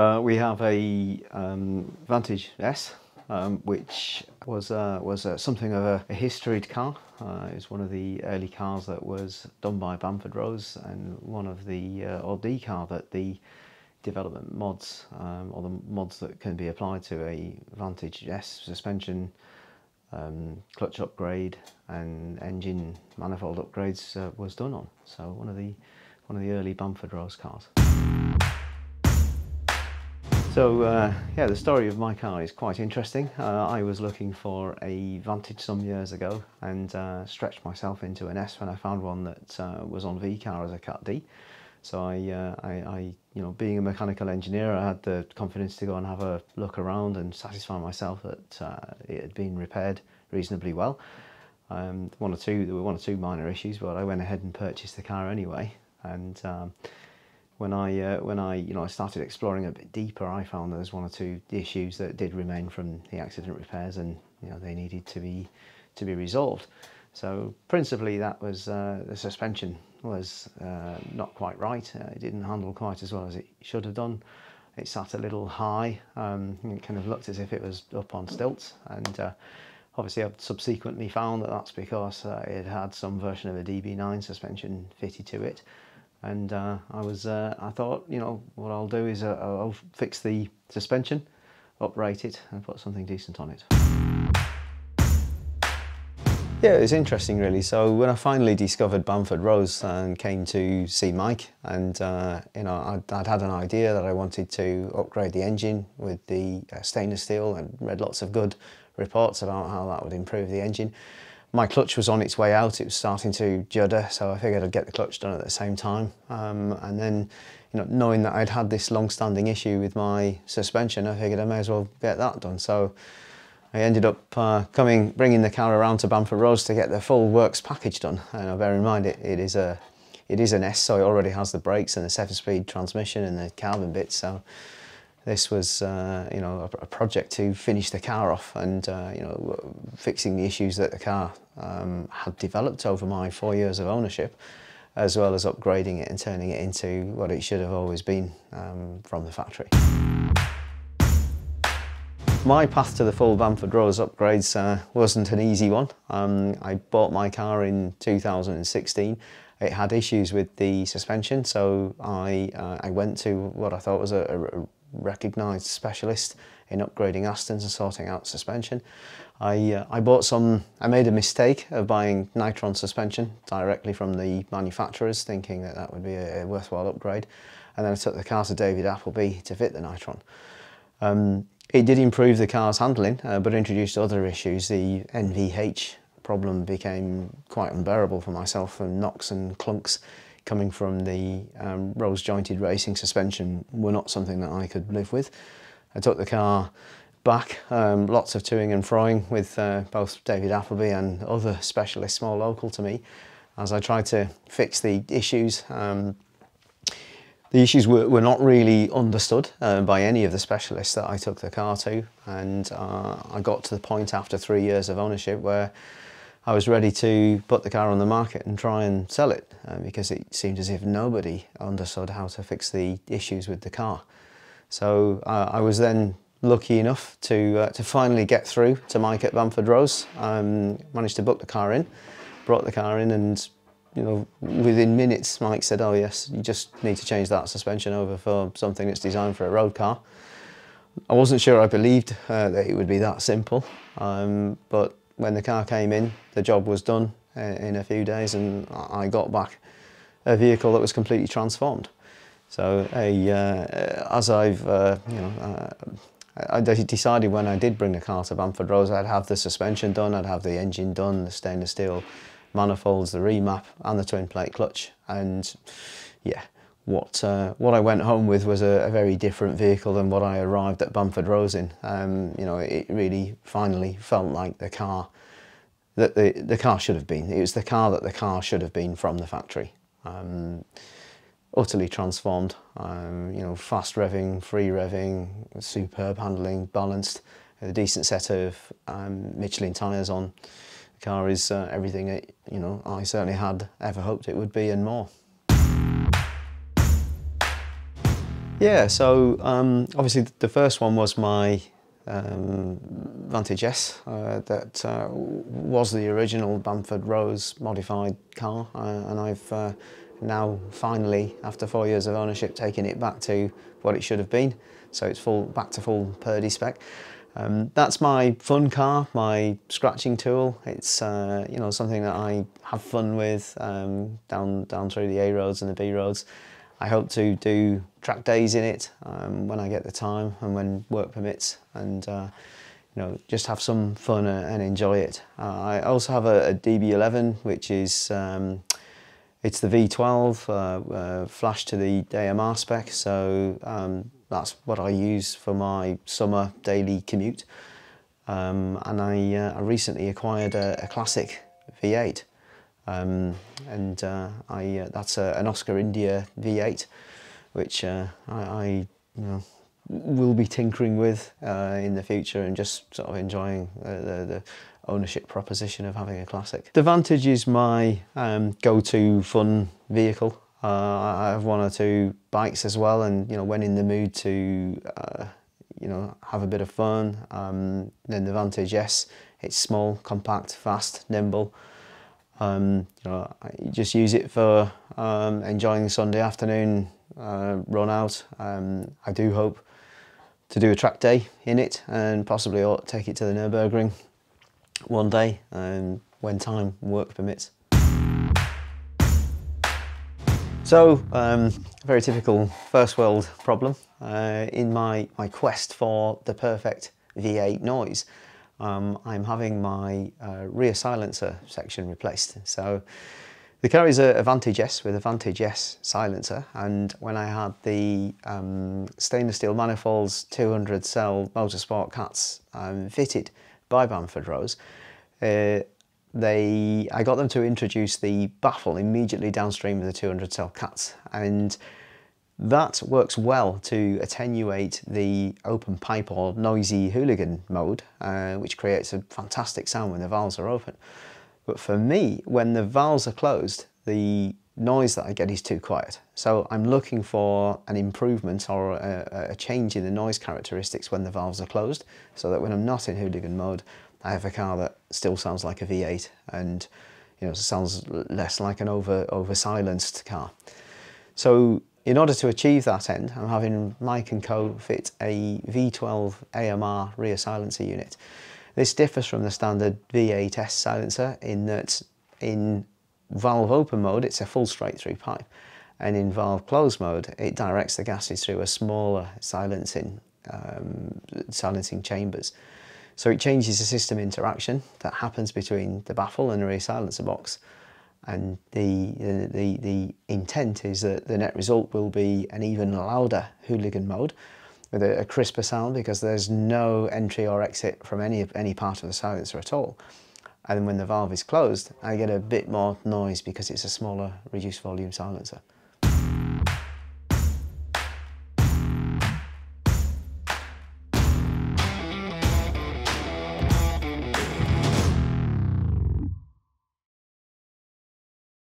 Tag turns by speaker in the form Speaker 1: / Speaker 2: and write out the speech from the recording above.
Speaker 1: Uh, we have a um, Vantage S, um, which was uh, was uh, something of a, a historied car. Uh, it was one of the early cars that was done by Bamford Rose, and one of the uh, or the car that the development mods um, or the mods that can be applied to a Vantage S suspension, um, clutch upgrade, and engine manifold upgrades uh, was done on. So one of the one of the early Bamford Rose cars. So uh, yeah, the story of my car is quite interesting. Uh, I was looking for a Vantage some years ago and uh, stretched myself into an S when I found one that uh, was on VCAR as a Cat D. So I, uh, I, I, you know, being a mechanical engineer, I had the confidence to go and have a look around and satisfy myself that uh, it had been repaired reasonably well. Um, one or two, there were one or two minor issues, but I went ahead and purchased the car anyway. And um, when I uh, when I you know I started exploring a bit deeper, I found there was one or two issues that did remain from the accident repairs, and you know they needed to be to be resolved. So principally, that was uh, the suspension was uh, not quite right. Uh, it didn't handle quite as well as it should have done. It sat a little high. Um, it kind of looked as if it was up on stilts, and uh, obviously I've subsequently found that that's because uh, it had some version of a DB9 suspension fitted to it and uh, I was uh, I thought you know what I'll do is uh, I'll fix the suspension uprate it and put something decent on it. Yeah it was interesting really. So when I finally discovered Bamford Rose and came to see Mike and uh, you know I'd, I'd, had an idea that I wanted to upgrade the engine with the uh, stainless steel and read lots of good reports about how that would improve the engine my clutch was on its way out, it was starting to judder, so I figured I'd get the clutch done at the same time. Um, and then, you know, knowing that I'd had this long-standing issue with my suspension, I figured I may as well get that done. So I ended up uh, coming, bringing the car around to Bamford Rose to get the full works package done. And bear in mind, it, it is a, it is an S, so it already has the brakes and the seven-speed transmission and the carbon bits. So this was uh, you know a, a, project to finish the car off and uh, you know fixing the issues that the car um, had developed over my four years of ownership as well as upgrading it and turning it into what it should have always been um, from the factory. My path to the full Bamford Rose upgrades uh, wasn't an easy one. Um, I bought my car in 2016 it had issues with the suspension so I, uh, I went to what I thought was a, a, recognised specialist in upgrading Astons and sorting out suspension. I, uh, I bought some, I made a mistake of buying Nitron suspension directly from the manufacturers thinking that that would be a, worthwhile upgrade and then I took the car to David Appleby to fit the Nitron. Um, it did improve the car's handling uh, but introduced other issues. The NVH problem became quite unbearable for myself and knocks and clunks coming from the um, rose jointed racing suspension were not something that I could live with. I took the car back, um, lots of toing and froing with uh, both David Appleby and other specialists more local to me as I tried to fix the issues. Um, the issues were, were not really understood uh, by any of the specialists that I took the car to and uh, I got to the point after three years of ownership where I was ready to put the car on the market and try and sell it uh, because it seemed as if nobody understood how to fix the issues with the car. So uh, I was then lucky enough to, uh, to finally get through to Mike at Bamford Rose. Um, managed to book the car in, brought the car in and you know, within minutes Mike said, oh yes, you just need to change that suspension over for something that's designed for a road car. I wasn't sure I believed uh, that it would be that simple, um, but when the car came in, the job was done uh, in a few days and I got back a vehicle that was completely transformed. So uh, as I've, uh, you know, uh, I decided when I did bring the car to Bamford Rose, I'd have the suspension done, I'd have the engine done, the stainless steel manifolds, the remap and the twin plate clutch. And yeah, what uh, what I went home with was a, a, very different vehicle than what I arrived at Bamford Rose in. Um, you know, it really finally felt like the car that the the car should have been. It was the car that the car should have been from the factory. Um, utterly transformed. Um, you know, fast revving, free revving, superb handling, balanced. A decent set of um, Michelin tyres on. The car is uh, everything it, you know I certainly had ever hoped it would be and more. Yeah, so um, obviously the first one was my um, Vantage S uh, that uh, was the original Bamford Rose modified car uh, and I've uh, now finally after four years of ownership taken it back to what it should have been so it's full back to full Purdy spec. Um, that's my fun car, my scratching tool. It's uh, you know something that I have fun with um, down down through the A roads and the B roads. I hope to do track days in it um, when I get the time and when work permits and uh, you know just have some fun and enjoy it. Uh, I also have a, a, DB11 which is um, it's the V12 uh, uh, flash to the AMR spec. So um, that's what I use for my summer daily commute. Um, and I, uh, I recently acquired a, a classic V8 um, and uh, I, uh, that's a, an Oscar India V8, which uh, I, I you know, will be tinkering with uh, in the future and just sort of enjoying the, the, ownership proposition of having a classic. The Vantage is my um, go-to fun vehicle. Uh, I have one or two bikes as well and you know when in the mood to uh, you know have a bit of fun um, then the Vantage yes it's small compact fast nimble um, you know, just use it for um, enjoying the Sunday afternoon uh, run out. Um, I do hope to do a track day in it and possibly take it to the Nürburgring one day um, when time work permits. So, um, very typical first world problem. Uh, in my, my quest for the perfect V8 noise, um, I'm having my uh, rear silencer section replaced. So the car is a, Vantage S with a Vantage S silencer and when I had the um, stainless steel manifolds 200 cell motorsport cats um, fitted by Bamford Rose, uh, they, I got them to introduce the baffle immediately downstream of the 200 cell cats and that works well to attenuate the open pipe or noisy hooligan mode, uh, which creates a fantastic sound when the valves are open. But for me, when the valves are closed, the noise that I get is too quiet. So I'm looking for an improvement or a, a, change in the noise characteristics when the valves are closed, so that when I'm not in hooligan mode, I have a car that still sounds like a V8 and you know sounds less like an over over silenced car. So in order to achieve that end, I'm having Mike & Co fit a V12 AMR rear silencer unit. This differs from the standard V8S silencer in that in valve open mode it's a full straight through pipe and in valve closed mode it directs the gases through a smaller silencing, um, silencing chambers. So it changes the system interaction that happens between the baffle and the rear silencer box and the, the, the intent is that the net result will be an even louder hooligan mode with a, a, crisper sound because there's no entry or exit from any, any part of the silencer at all. And when the valve is closed, I get a bit more noise because it's a smaller reduced volume silencer.